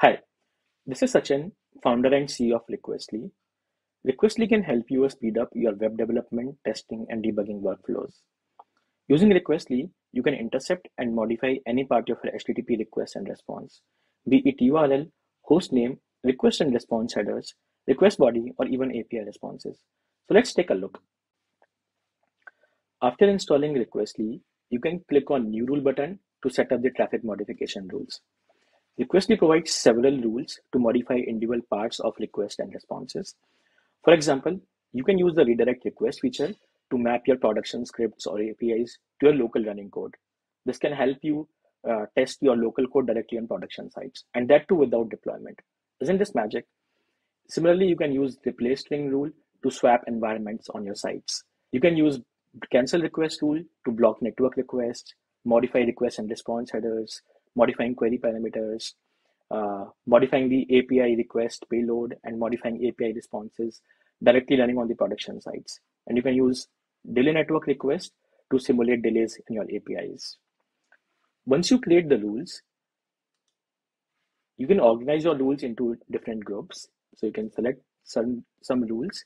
Hi, this is Sachin, founder and CEO of Requestly. Requestly can help you speed up your web development, testing, and debugging workflows. Using Requestly, you can intercept and modify any part of your HTTP request and response, be it URL, host name, request and response headers, request body, or even API responses. So let's take a look. After installing Requestly, you can click on New Rule button to set up the traffic modification rules. Requestly provides several rules to modify individual parts of request and responses. For example, you can use the redirect request feature to map your production scripts or APIs to your local running code. This can help you uh, test your local code directly on production sites, and that too without deployment. Isn't this magic? Similarly, you can use the replace string rule to swap environments on your sites. You can use cancel request rule to block network requests, modify request and response headers, modifying query parameters, uh, modifying the API request payload, and modifying API responses directly running on the production sites. And you can use delay network request to simulate delays in your APIs. Once you create the rules, you can organize your rules into different groups. So you can select some, some rules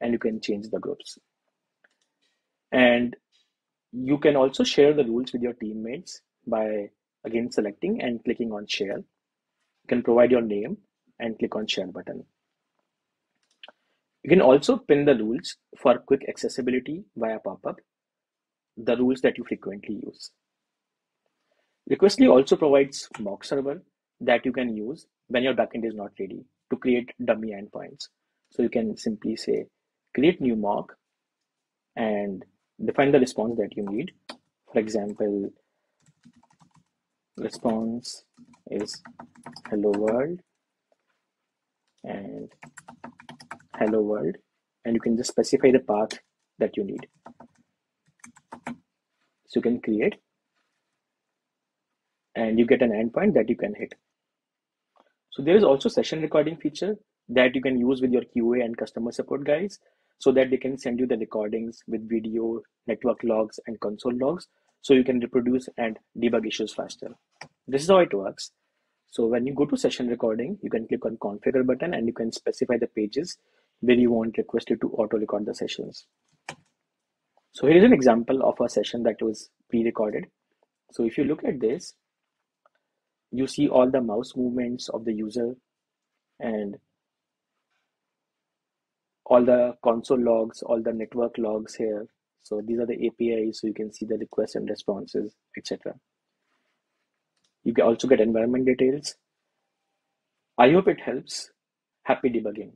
and you can change the groups. And you can also share the rules with your teammates by again selecting and clicking on share. You can provide your name and click on share button. You can also pin the rules for quick accessibility via pop-up, the rules that you frequently use. Requestly also provides mock server that you can use when your backend is not ready to create dummy endpoints. So you can simply say create new mock and define the response that you need. For example, response is hello world and hello world and you can just specify the path that you need. So you can create and you get an endpoint that you can hit. So there is also session recording feature that you can use with your QA and customer support guys so that they can send you the recordings with video, network logs, and console logs so you can reproduce and debug issues faster. This is how it works. So when you go to session recording, you can click on configure button and you can specify the pages where you want Requestly to auto record the sessions. So here is an example of a session that was pre-recorded. So if you look at this, you see all the mouse movements of the user and all the console logs, all the network logs here. So these are the APIs, so you can see the requests and responses, etc. You can also get environment details. I hope it helps. Happy debugging.